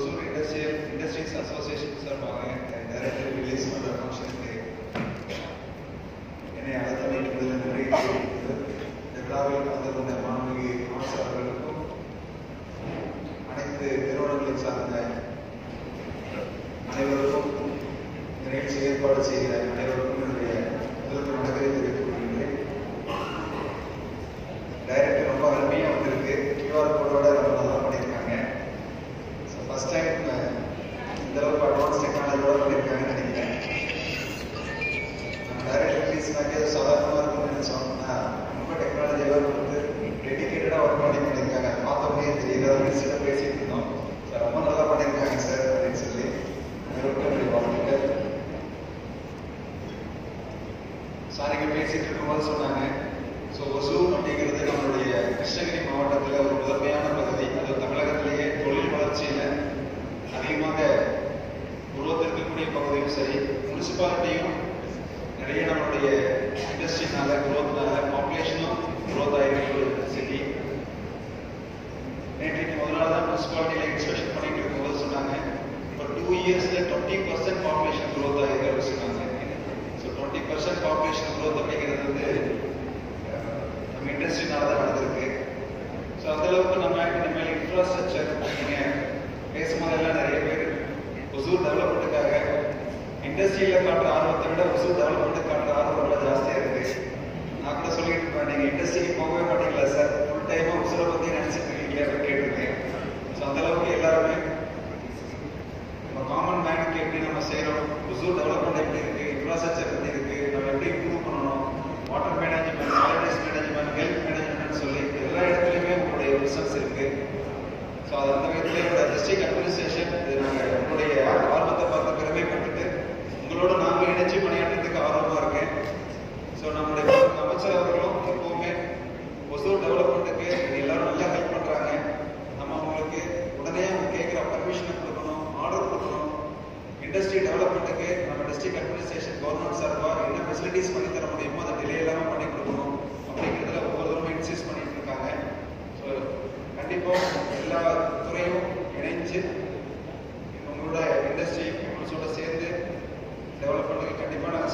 Hosur industrial industries association சார்பாக director release பண்ணுற ஃபங்க்ஷனுக்கு என்னை அழைத்து வைப்பதில் நன்றி தெரிவிக்கிறது இந்த விழாவில் கலந்து கொண்ட மாண்புமிகு அமைச்சர் அவர்களுக்கும் அனைத்து நிறுவனங்களை சார்ந்த அனைவருக்கும் இந்த நிகழ்ச்சி ஏற்பாடு செய்கிற அனைவருக்கும் என்னுடைய முதலுக்கு வணக்கத்தை சாரிங்க பேசிட்டு இருக்கும்போது சொன்னாங்க. ஸோ ஒசூர் அப்படிங்கிறது நம்மளுடைய கிருஷ்ணகிரி மாவட்டத்தில் ஒரு முதன்மையான பகுதி. அது தமிழகத்திலேயே தொழில் வளர்ச்சியில் அதிகமாக உருவத்திருக்கக்கூடிய பகுதியும் சரி முனிசிபாலிட்டியும் நிறைய நம்மளுடைய இண்டஸ்ட்ரினால குரோத்னால பாப்புலேஷனும் குரோத் ஆகிருக்க ஒரு சிட்டி நேற்றைக்கு முதல் நாள் தான் முனிசிபாலிட்டியில் இன்ஸ்பெக்ஷன் பண்ணிட்டு இருக்கும்போது சொன்னாங்க. இப்போ டூ இயர்ஸில் டுவெண்ட்டி பர்சன்ட் பாப்புலேஷன் குரோத் ஆகிருக்கு அப்படின்னு சொன்னாங்க so twenty percent population growth அப்படிங்கிறது வந்து நம்ம இண்டஸ்ட்ரினால தான் நடந்திருக்கு. ஸோ அந்தளவுக்கு நம்ம நம்ம இனிமேல் இன்ஃப்ராஸ்ட்ரக்சர் நீங்கள் பேசும்போதெல்லாம் நிறைய பேர் ஒசூர் டெவலப்மெண்ட்டுக்காக இண்டஸ்ட்ரியில் காட்டுற ஆர்வத்தை விட ஒசூர் டெவலப்மெண்ட்டுக்கு காட்டுற ஆர்வம் ரொம்ப ஜாஸ்தியாக இருக்குது ஸோ அது அந்த விதத்தில் என்னோட டிஸ்ட்ரிக்ட் அட்மினிஸ்ட்ரேஷன் இது நாங்கள் உங்களுடைய ஆர்வத்தை பார்த்து பெருமைப்பட்டுட்டு உங்களோட நாங்கள் இணைச்சி பணியாற்றுறதுக்கு ஆர்வமாக இருக்கேன். ஸோ நம்முடைய அமைச்சர் அவர்களும் எப்பவுமே ஒசூர் டெவலப்மெண்ட்டுக்கு எல்லாரும் நல்லா ஹெல்ப் பண்ணுறாங்க நம்ம அவங்களுக்கு உடனே அவங்க கேட்குற பர்மிஷனை கொடுக்கணும் ஆர்டர் கொடுக்கணும். இண்டஸ்ட்ரி டெவலப்மெண்ட்டுக்கு நம்ம டிஸ்ட்ரிக்ட் அட்மினிஸ்ட்ரேஷன் கவர்மெண்ட் சார்பாக என்ன ஃபெசிலிட்டிஸ் பண்ணி தர முடியுமோ உங்களோட இண்டஸ்ட்ரி பீப்புள்ஸோட சேர்ந்து டெவலப் பண்ணுறதுக்கு கண்டிப்பாக நான்